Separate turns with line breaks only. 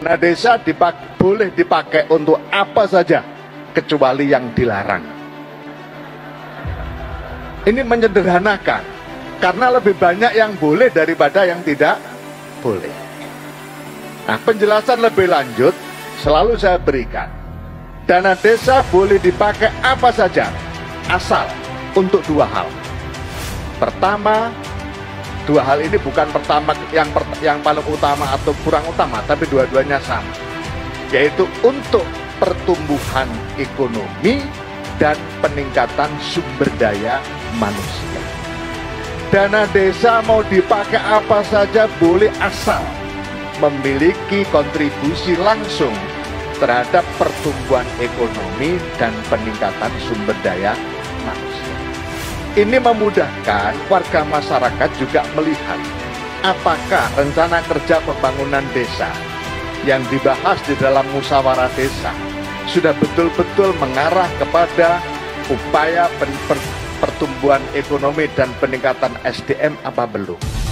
Nah desa dipak boleh dipakai untuk apa saja kecuali yang dilarang. Ini menyederhanakan karena lebih banyak yang boleh daripada yang tidak boleh. Nah penjelasan lebih lanjut selalu saya berikan. Dana desa boleh dipakai apa saja asal untuk dua hal. Pertama, dua hal ini bukan pertama yang per, yang paling utama atau kurang utama, tapi dua-duanya sama, yaitu untuk pertumbuhan ekonomi dan peningkatan sumber daya manusia. Dana desa mau dipakai apa saja boleh asal memiliki kontribusi langsung terhadap pertumbuhan ekonomi dan peningkatan sumber daya manusia. Ini memudahkan warga masyarakat juga melihat apakah rencana kerja pembangunan desa yang dibahas di dalam musyawarah desa sudah betul-betul mengarah kepada upaya pertumbuhan ekonomi dan peningkatan SDM apa belum.